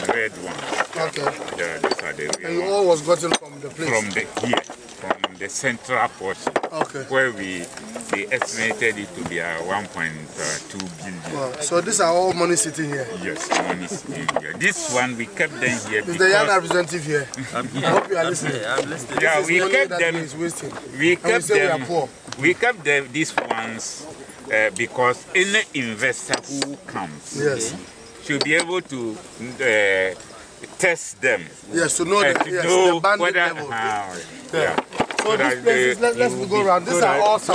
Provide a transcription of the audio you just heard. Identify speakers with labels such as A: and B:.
A: the red one.
B: Okay.
A: Yeah, these are the
B: red
A: And
B: you all was gotten from the place?
A: From the here, from the central portion,
B: Okay.
A: where we they estimated it to be uh, 1.2 billion.
B: Wow. So these are all money sitting here.
A: Yes, money sitting here. This one we kept them here
B: Is the young representative here?
C: I'm here.
B: I hope you are
C: I'm
B: listening.
C: here. I'm listening.
A: yeah,
B: This
A: we kept them.
B: he is wasting.
A: We
B: And we
A: kept
B: say we
A: them.
B: are poor.
A: We kept them, these ones uh, because any investor who comes
B: Yes.
A: Should be able to uh, test them
B: Yes, to know the,
A: to
B: yes,
A: know
B: the bandit
A: whether.
B: level.
A: uh,
B: Yeah.
A: yeah.
B: So
A: that
B: these places, let, let's go around. These
A: so
B: are
A: that-
B: all some